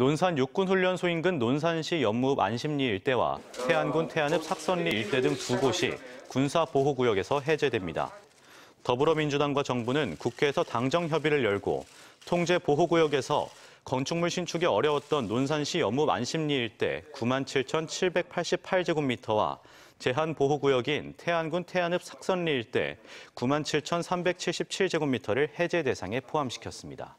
논산 육군훈련소 인근 논산시 연무읍 안심리 일대와 태안군 태안읍 삭선리 일대 등 두 곳이 군사보호구역에서 해제됩니다. 더불어민주당과 정부는 국회에서 당정 협의를 열고 통제 보호구역에서 건축물 신축이 어려웠던 논산시 연무읍 안심리 일대 97,788제곱미터와 제한 보호구역인 태안군 태안읍 삭선리 일대 97,377제곱미터를 해제 대상에 포함시켰습니다.